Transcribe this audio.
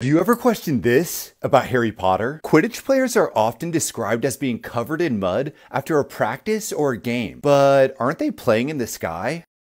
Have you ever questioned this about Harry Potter? Quidditch players are often described as being covered in mud after a practice or a game, but aren't they playing in the sky?